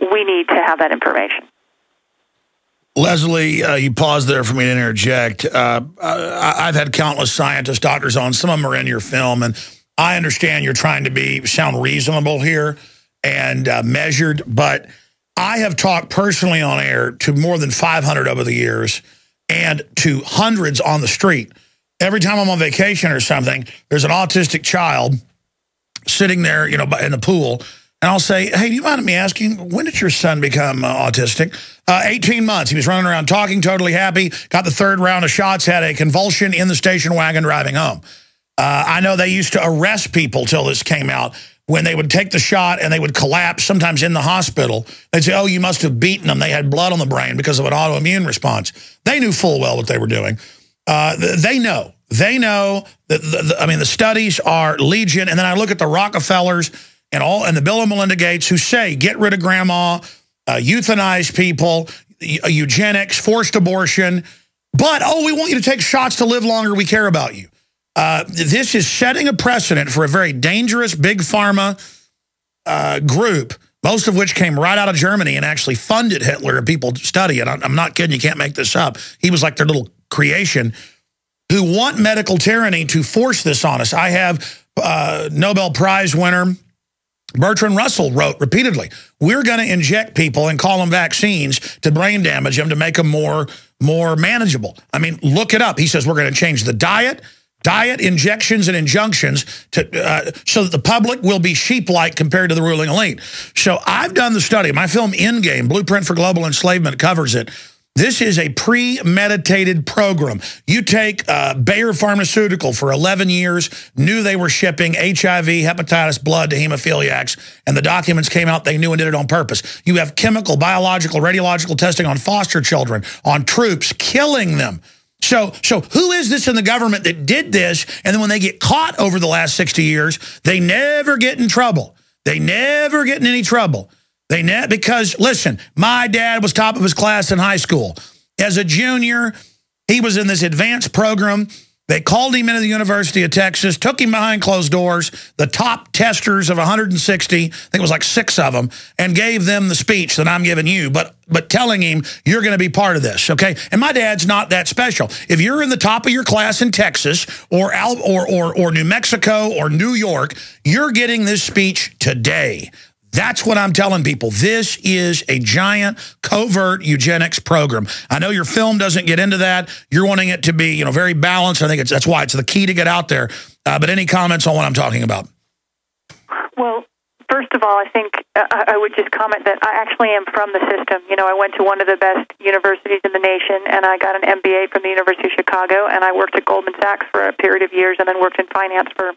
we need to have that information. Leslie, uh, you paused there for me to interject. Uh, I, have had countless scientists, doctors on. Some of them are in your film, and I understand you're trying to be sound reasonable here and uh, measured, but I have talked personally on air to more than 500 over the years and to hundreds on the street. Every time I'm on vacation or something, there's an autistic child sitting there, you know, in the pool, and I'll say, hey, do you mind me asking, when did your son become uh, autistic? Uh, 18 months. He was running around talking, totally happy, got the third round of shots, had a convulsion in the station wagon driving home. Uh, I know they used to arrest people till this came out. When they would take the shot and they would collapse, sometimes in the hospital, they'd say, oh, you must have beaten them. They had blood on the brain because of an autoimmune response. They knew full well what they were doing. Uh, they know. They know that, the, the, I mean, the studies are legion. And then I look at the Rockefellers and all and the Bill and Melinda Gates who say, get rid of grandma, uh, euthanize people, eugenics, forced abortion. But, oh, we want you to take shots to live longer. We care about you. Uh, this is setting a precedent for a very dangerous big pharma uh, group, most of which came right out of Germany and actually funded Hitler and people study it. I'm not kidding. You can't make this up. He was like their little creation who want medical tyranny to force this on us. I have uh, Nobel Prize winner Bertrand Russell wrote repeatedly, we're going to inject people and call them vaccines to brain damage them to make them more, more manageable. I mean, look it up. He says we're going to change the diet, diet, injections, and injunctions to uh, so that the public will be sheep-like compared to the ruling elite. So I've done the study. My film Endgame, Blueprint for Global Enslavement, covers it. This is a premeditated program. You take uh, Bayer Pharmaceutical for 11 years, knew they were shipping HIV, hepatitis, blood to hemophiliacs, and the documents came out, they knew and did it on purpose. You have chemical, biological, radiological testing on foster children, on troops, killing them. So, so who is this in the government that did this, and then when they get caught over the last 60 years, they never get in trouble. They never get in any trouble. They net because listen, my dad was top of his class in high school. As a junior, he was in this advanced program. They called him into the University of Texas, took him behind closed doors, the top testers of 160, I think it was like six of them, and gave them the speech that I'm giving you, but but telling him you're going to be part of this, okay? And my dad's not that special. If you're in the top of your class in Texas or or or, or New Mexico or New York, you're getting this speech today. That's what I'm telling people. This is a giant covert eugenics program. I know your film doesn't get into that. You're wanting it to be, you know, very balanced. I think that's why it's the key to get out there. Uh, but any comments on what I'm talking about? Well, first of all, I think uh, I would just comment that I actually am from the system. You know, I went to one of the best universities in the nation, and I got an MBA from the University of Chicago, and I worked at Goldman Sachs for a period of years, and then worked in finance for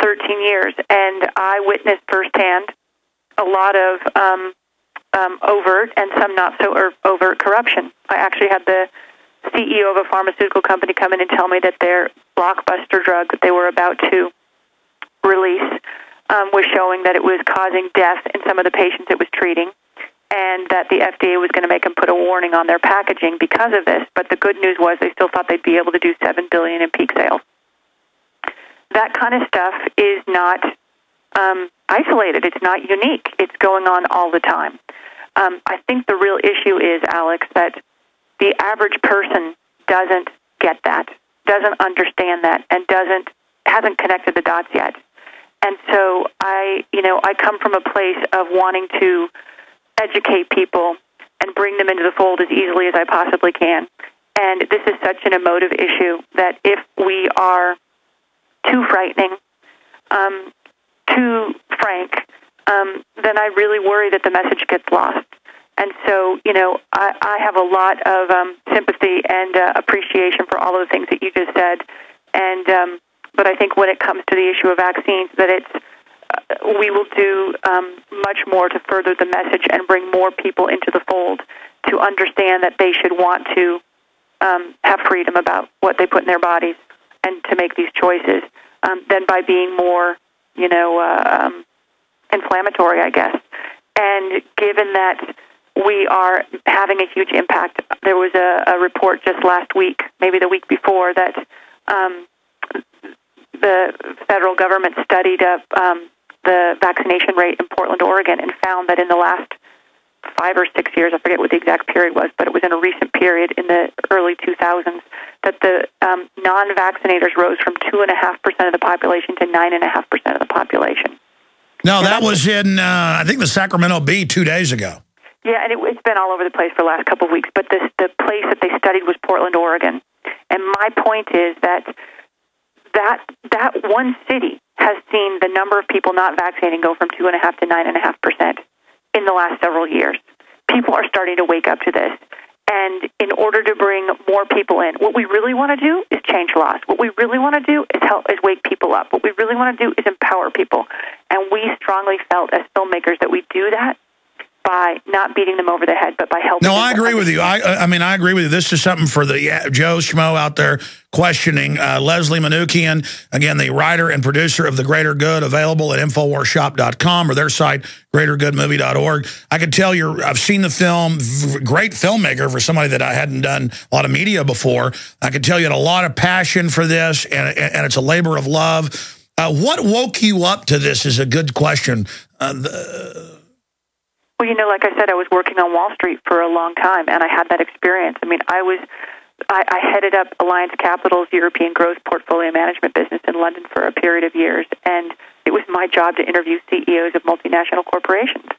13 years. And I witnessed firsthand a lot of um, um, overt and some not so overt corruption. I actually had the CEO of a pharmaceutical company come in and tell me that their blockbuster drug that they were about to release um, was showing that it was causing death in some of the patients it was treating, and that the FDA was going to make them put a warning on their packaging because of this. But the good news was they still thought they'd be able to do seven billion in peak sales. That kind of stuff is not um, isolated. It's not unique. It's going on all the time. Um, I think the real issue is, Alex, that the average person doesn't get that, doesn't understand that, and doesn't hasn't connected the dots yet. And so I, you know, I come from a place of wanting to educate people and bring them into the fold as easily as I possibly can. And this is such an emotive issue that if we are too frightening, um, too frank, um, then I really worry that the message gets lost. And so, you know, I, I have a lot of um, sympathy and uh, appreciation for all of the things that you just said. And um, but I think when it comes to the issue of vaccines, that it's uh, we will do um, much more to further the message and bring more people into the fold to understand that they should want to um, have freedom about what they put in their bodies and to make these choices um, than by being more you know, uh, um, inflammatory, I guess. And given that we are having a huge impact, there was a, a report just last week, maybe the week before, that um, the federal government studied up um, the vaccination rate in Portland, Oregon, and found that in the last five or six years, I forget what the exact period was, but it was in a recent period in the early 2000s that the um, non vaccinators rose from 2.5% of the population to 9.5% of the population. No, that was in, uh, I think, the Sacramento Bee two days ago. Yeah, and it, has been all over the place for the last couple of weeks, but this, the place that they studied was Portland, Oregon. And my point is that that, that one city has seen the number of people not vaccinating go from 2.5 to 9.5% in the last several years. People are starting to wake up to this. And in order to bring more people in, what we really want to do is change laws. What we really want to do is help is wake people up. What we really want to do is empower people. And we strongly felt as filmmakers that we do that by not beating them over the head, but by helping. Them. No, I agree with you. I, I mean, I agree with you. This is something for the Joe Schmo out there questioning. Uh, Leslie Manookian, again, the writer and producer of The Greater Good, available at InfoWarsShop.com or their site, GreaterGoodMovie.org. I can tell you, I've seen the film, great filmmaker for somebody that I hadn't done a lot of media before. I can tell you had a lot of passion for this, and, and it's a labor of love. Uh, what woke you up to this is a good question. Uh, the, well, you know, like I said, I was working on Wall Street for a long time, and I had that experience. I mean, I was I, I headed up Alliance Capital's European growth portfolio management business in London for a period of years, and it was my job to interview CEOs of multinational corporations.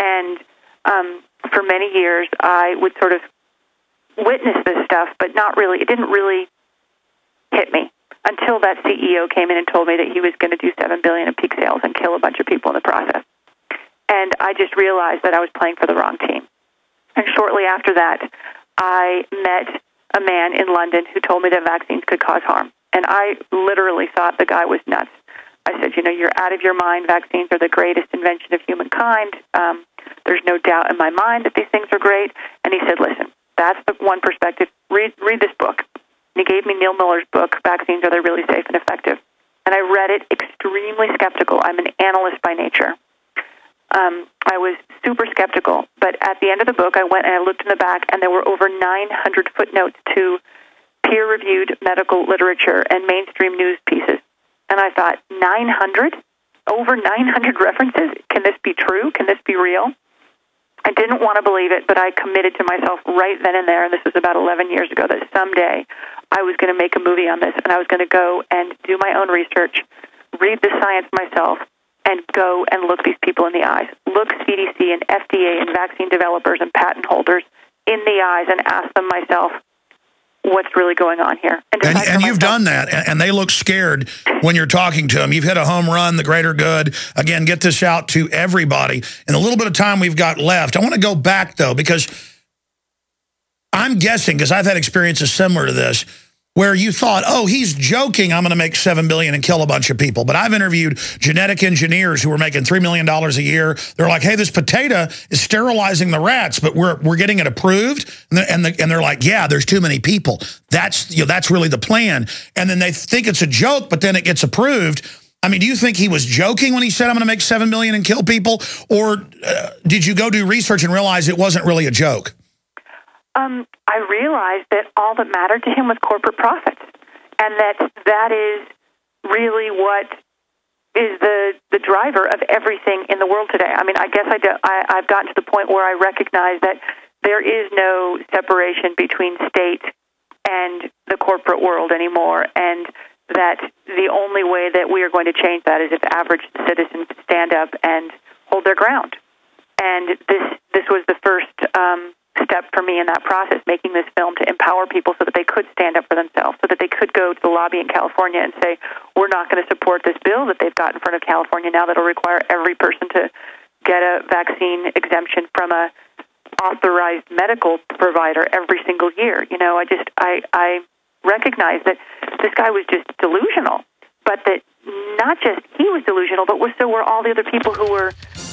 And um, for many years, I would sort of witness this stuff, but not really. It didn't really hit me until that CEO came in and told me that he was going to do seven billion in peak sales and kill a bunch of people in the process and I just realized that I was playing for the wrong team. And shortly after that, I met a man in London who told me that vaccines could cause harm. And I literally thought the guy was nuts. I said, you know, you're out of your mind. Vaccines are the greatest invention of humankind. Um, there's no doubt in my mind that these things are great. And he said, listen, that's the one perspective. Read, read this book. And he gave me Neil Miller's book, Vaccines Are They Really Safe and Effective? And I read it extremely skeptical. I'm an analyst by nature um, I was super skeptical. But at the end of the book, I went and I looked in the back, and there were over 900 footnotes to peer reviewed medical literature and mainstream news pieces. And I thought, 900? Over 900 references? Can this be true? Can this be real? I didn't want to believe it, but I committed to myself right then and there, and this was about 11 years ago, that someday I was going to make a movie on this, and I was going to go and do my own research, read the science myself, and go and look these people in the eyes. Look CDC and FDA and vaccine developers and patent holders in the eyes and ask them myself, what's really going on here. And, and, and you've done that, and they look scared when you're talking to them. You've hit a home run, the greater good. Again, get this out to everybody. In a little bit of time we've got left, I want to go back, though, because I'm guessing, because I've had experiences similar to this, where you thought, oh, he's joking, I'm going to make 7 billion and kill a bunch of people. But I've interviewed genetic engineers who were making $3 million a year. They're like, hey, this potato is sterilizing the rats, but we're, we're getting it approved. And, the, and, the, and they're like, yeah, there's too many people. That's, you know, that's really the plan. And then they think it's a joke, but then it gets approved. I mean, do you think he was joking when he said, I'm going to make 7 million and kill people? Or uh, did you go do research and realize it wasn't really a joke? Um, I realized that all that mattered to him was corporate profits, and that that is really what is the the driver of everything in the world today. I mean, I guess I, do, I I've gotten to the point where I recognize that there is no separation between state and the corporate world anymore, and that the only way that we are going to change that is if average citizens stand up and hold their ground. And this this was the first um, step for me in that process, making this film to empower people so that they could stand up for themselves, so that they could go to the lobby in California and say, we're not going to support this bill that they've got in front of California now that'll require every person to get a vaccine exemption from a authorized medical provider every single year. You know, I just I I recognize that this guy was just delusional, but that not just he was delusional, but was so were all the other people who were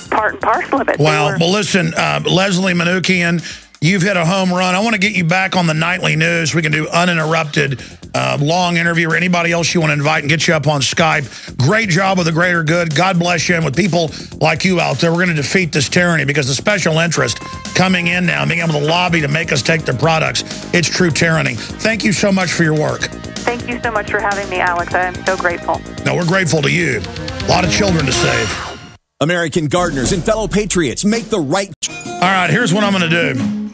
part and parcel of it. Well, well, listen, uh, Leslie Manookian, You've hit a home run. I want to get you back on the nightly news. We can do uninterrupted, uh, long interview or anybody else you want to invite and get you up on Skype. Great job with the greater good. God bless you. And with people like you out there, we're going to defeat this tyranny because the special interest coming in now, and being able to lobby to make us take their products, it's true tyranny. Thank you so much for your work. Thank you so much for having me, Alex. I am so grateful. No, we're grateful to you. A lot of children to save. American gardeners and fellow patriots make the right All right, here's what I'm going to do.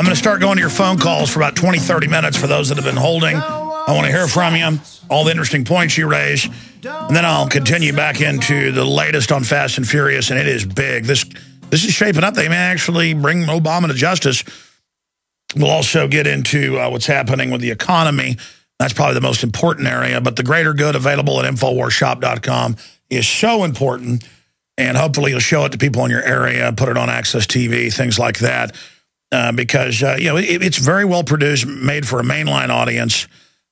I'm going to start going to your phone calls for about 20, 30 minutes for those that have been holding. I want to hear from you, all the interesting points you raise, and then I'll continue back into the latest on Fast and Furious, and it is big. This this is shaping up. They may actually bring Obama to justice. We'll also get into uh, what's happening with the economy. That's probably the most important area, but the greater good available at InfoWarsShop.com is so important, and hopefully you'll show it to people in your area, put it on Access TV, things like that, uh, because, uh, you know, it, it's very well produced, made for a mainline audience.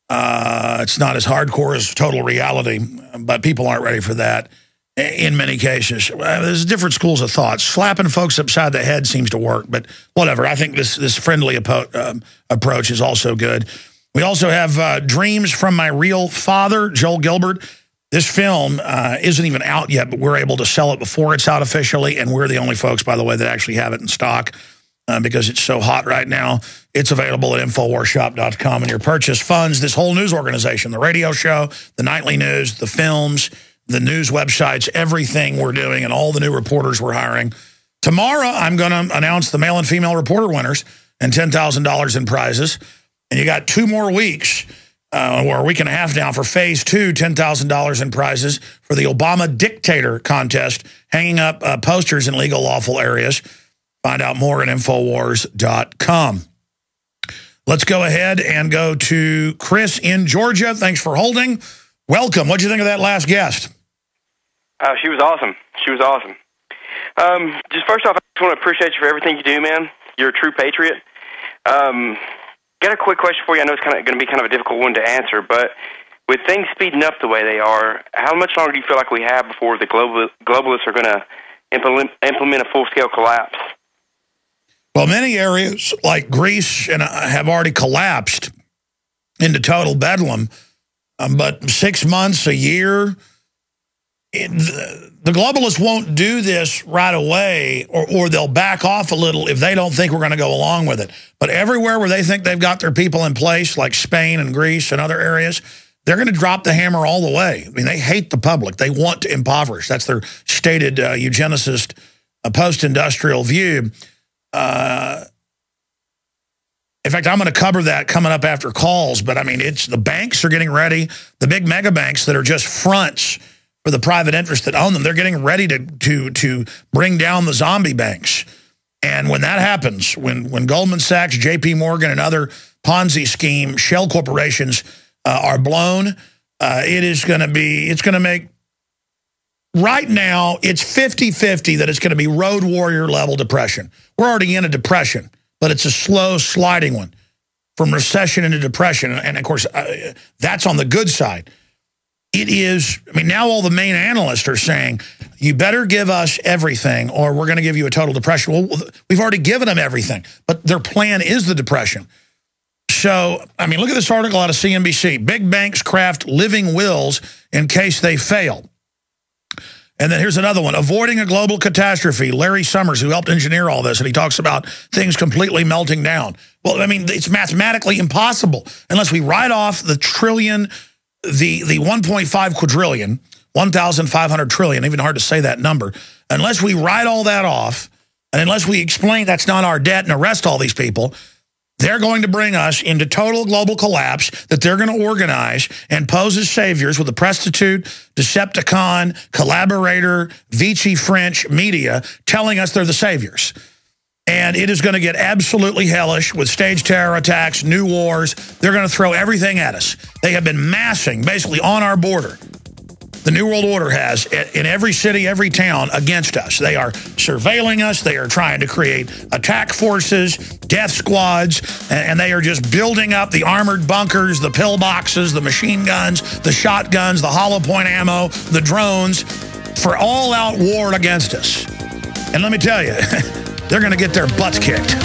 Uh, it's not as hardcore as total reality, but people aren't ready for that in many cases. There's different schools of thought. Slapping folks upside the head seems to work, but whatever. I think this this friendly um, approach is also good. We also have uh, Dreams from My Real Father, Joel Gilbert. This film uh, isn't even out yet, but we're able to sell it before it's out officially, and we're the only folks, by the way, that actually have it in stock uh, because it's so hot right now. It's available at InfoWarsShop.com, and your purchase funds this whole news organization, the radio show, the nightly news, the films, the news websites, everything we're doing, and all the new reporters we're hiring. Tomorrow, I'm going to announce the male and female reporter winners and $10,000 in prizes. And you got two more weeks, uh, or a week and a half now, for phase two, $10,000 in prizes for the Obama Dictator contest, hanging up uh, posters in legal lawful areas. Find out more at Infowars.com. Let's go ahead and go to Chris in Georgia. Thanks for holding. Welcome. What do you think of that last guest? Uh, she was awesome. She was awesome. Um, just first off, I just want to appreciate you for everything you do, man. You're a true patriot. Um, got a quick question for you. I know it's kind of going to be kind of a difficult one to answer, but with things speeding up the way they are, how much longer do you feel like we have before the global, globalists are going to implement, implement a full-scale collapse? Well, many areas like Greece and uh, have already collapsed into total bedlam. Um, but six months, a year, the, the, globalists won't do this right away, or, or they'll back off a little if they don't think we're going to go along with it. But everywhere where they think they've got their people in place, like Spain and Greece and other areas, they're going to drop the hammer all the way. I mean, they hate the public. They want to impoverish. That's their stated uh, eugenicist uh, post-industrial view. Uh, in fact, I'm going to cover that coming up after calls. But I mean, it's the banks are getting ready. The big mega banks that are just fronts for the private interests that own them, they're getting ready to to to bring down the zombie banks. And when that happens, when when Goldman Sachs, J.P. Morgan, and other Ponzi scheme shell corporations uh, are blown, uh, it is going to be it's going to make right now, it's 50-50 that it's going to be road warrior level depression. We're already in a depression, but it's a slow sliding one from recession into depression. And, of course, uh, that's on the good side. It is, I mean, now all the main analysts are saying, you better give us everything or we're going to give you a total depression. Well, we've already given them everything, but their plan is the depression. So, I mean, look at this article out of CNBC. Big banks craft living wills in case they fail. And then here's another one, avoiding a global catastrophe. Larry Summers, who helped engineer all this, and he talks about things completely melting down. Well, I mean, it's mathematically impossible unless we write off the trillion, the, the 1.5 quadrillion, 1,500 trillion, even hard to say that number, unless we write all that off, and unless we explain that's not our debt and arrest all these people, they're going to bring us into total global collapse that they're going to organize and pose as saviors with the prostitute, Decepticon, collaborator, Vichy French media telling us they're the saviors. And it is going to get absolutely hellish with stage terror attacks, new wars. They're going to throw everything at us. They have been massing basically on our border the New World Order has in every city, every town against us. They are surveilling us. They are trying to create attack forces, death squads, and they are just building up the armored bunkers, the pillboxes, the machine guns, the shotguns, the hollow point ammo, the drones for all-out war against us. And let me tell you, they're going to get their butts kicked.